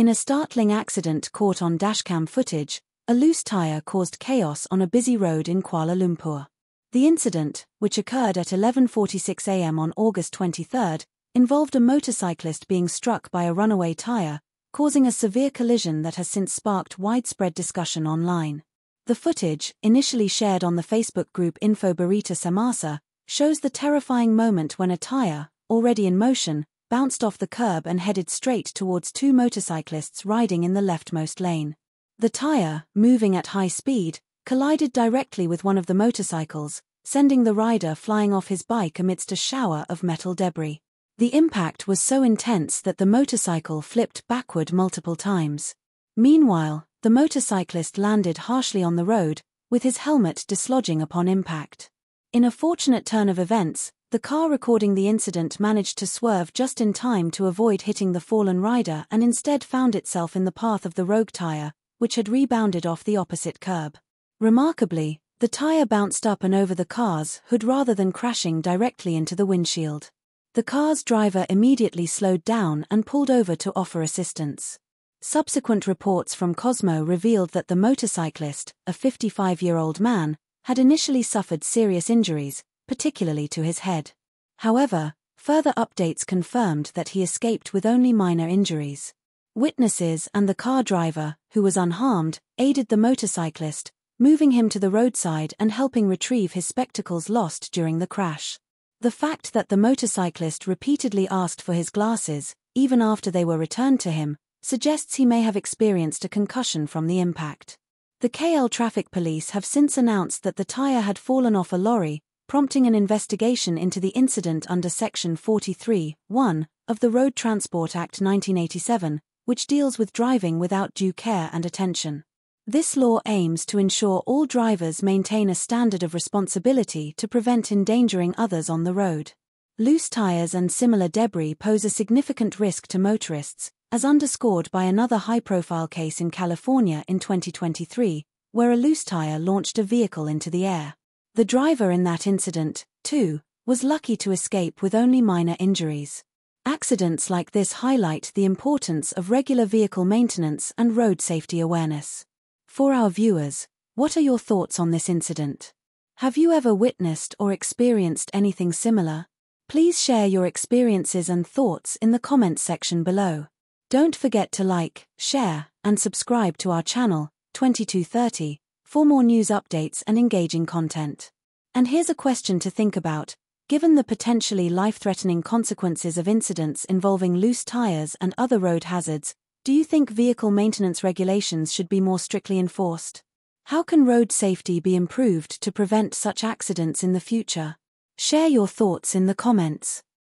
In a startling accident caught on dashcam footage, a loose tire caused chaos on a busy road in Kuala Lumpur. The incident, which occurred at 11:46 a.m. on August 23, involved a motorcyclist being struck by a runaway tire, causing a severe collision that has since sparked widespread discussion online. The footage, initially shared on the Facebook group Info Berita Semasa, shows the terrifying moment when a tire, already in motion, bounced off the curb and headed straight towards two motorcyclists riding in the leftmost lane. The tire, moving at high speed, collided directly with one of the motorcycles, sending the rider flying off his bike amidst a shower of metal debris. The impact was so intense that the motorcycle flipped backward multiple times. Meanwhile, the motorcyclist landed harshly on the road, with his helmet dislodging upon impact. In a fortunate turn of events, the car recording the incident managed to swerve just in time to avoid hitting the fallen rider and instead found itself in the path of the rogue tire, which had rebounded off the opposite curb. Remarkably, the tire bounced up and over the car's hood rather than crashing directly into the windshield. The car's driver immediately slowed down and pulled over to offer assistance. Subsequent reports from Kosmo revealed that the motorcyclist, a 55 year old man, had initially suffered serious injuries, particularly to his head. However, further updates confirmed that he escaped with only minor injuries. Witnesses and the car driver, who was unharmed, aided the motorcyclist, moving him to the roadside and helping retrieve his spectacles lost during the crash. The fact that the motorcyclist repeatedly asked for his glasses, even after they were returned to him, suggests he may have experienced a concussion from the impact. The KL Traffic Police have since announced that the tire had fallen off a lorry, prompting an investigation into the incident under Section 43.1 of the Road Transport Act 1987, which deals with driving without due care and attention. This law aims to ensure all drivers maintain a standard of responsibility to prevent endangering others on the road. Loose tires and similar debris pose a significant risk to motorists, as underscored by another high profile case in California in 2023, where a loose tire launched a vehicle into the air. The driver in that incident, too, was lucky to escape with only minor injuries. Accidents like this highlight the importance of regular vehicle maintenance and road safety awareness. For our viewers, what are your thoughts on this incident? Have you ever witnessed or experienced anything similar? Please share your experiences and thoughts in the comments section below. Don't forget to like, share, and subscribe to our channel, 2230, for more news updates and engaging content. And here's a question to think about. Given the potentially life threatening consequences of incidents involving loose tires and other road hazards, do you think vehicle maintenance regulations should be more strictly enforced? How can road safety be improved to prevent such accidents in the future? Share your thoughts in the comments.